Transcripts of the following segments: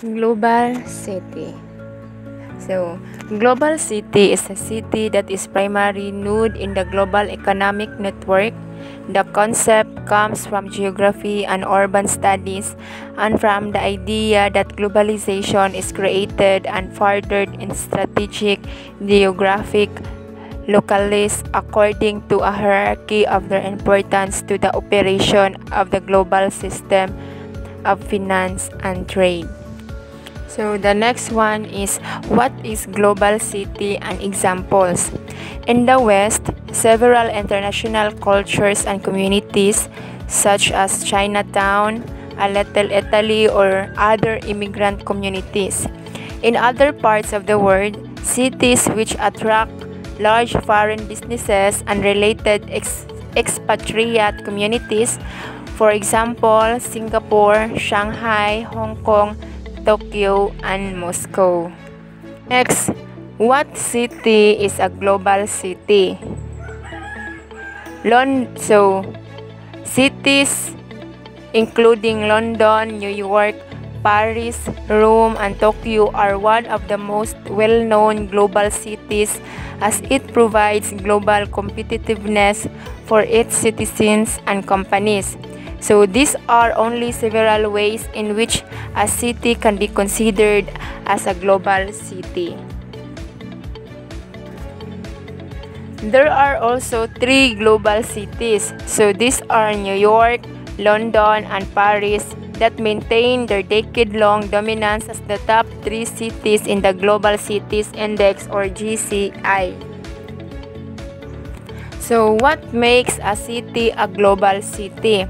Global city. So, global city is a city that is primarily node in the global economic network. The concept comes from geography and urban studies and from the idea that globalization is created and furthered in strategic geographic locales according to a hierarchy of their importance to the operation of the global system of finance and trade. So the next one is what is global city and examples. In the West, several international cultures and communities such as Chinatown, a Little Italy or other immigrant communities. In other parts of the world, cities which attract large foreign businesses and related ex expatriate communities, for example, Singapore, Shanghai, Hong Kong, Tokyo, and Moscow. Next, what city is a global city? Lon so, cities including London, New York, Paris, Rome, and Tokyo are one of the most well-known global cities as it provides global competitiveness for its citizens and companies. So these are only several ways in which a city can be considered as a global city. There are also three global cities. So these are New York, London, and Paris that maintain their decade-long dominance as the top three cities in the Global Cities Index or GCI. So what makes a city a global city?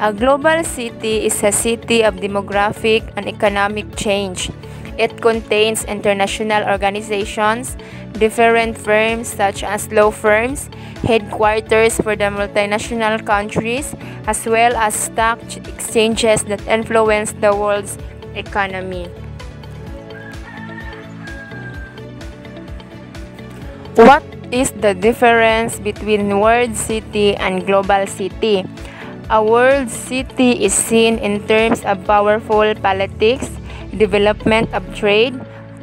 A global city is a city of demographic and economic change. It contains international organizations, different firms such as law firms, headquarters for the multinational countries, as well as stock exchanges that influence the world's economy. What is the difference between world city and global city? A world city is seen in terms of powerful politics, development of trade,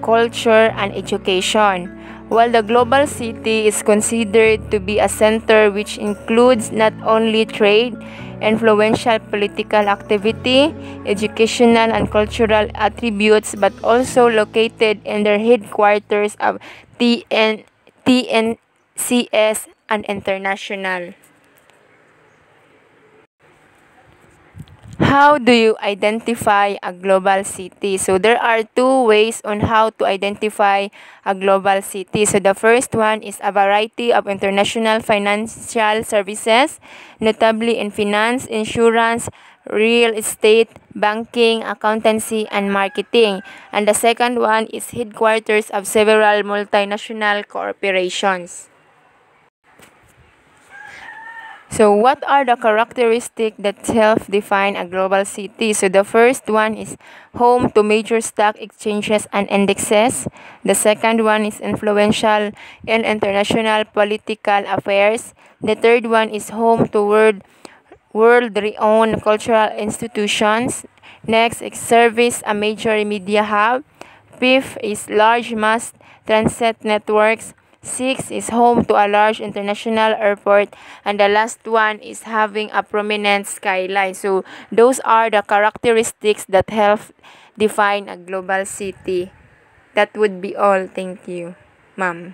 culture, and education, while the global city is considered to be a center which includes not only trade, influential political activity, educational and cultural attributes, but also located in their headquarters of TN, TNCS and international. How do you identify a global city? So there are two ways on how to identify a global city. So the first one is a variety of international financial services, notably in finance, insurance, real estate, banking, accountancy, and marketing. And the second one is headquarters of several multinational corporations. So what are the characteristics that self-define a global city? So the first one is home to major stock exchanges and indexes. The second one is influential in international political affairs. The third one is home to world world-renowned cultural institutions. Next is service a major media hub. Fifth is large mass transit networks. Six is home to a large international airport. And the last one is having a prominent skyline. So those are the characteristics that help define a global city. That would be all. Thank you, ma'am.